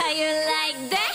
How you like that?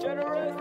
Generate.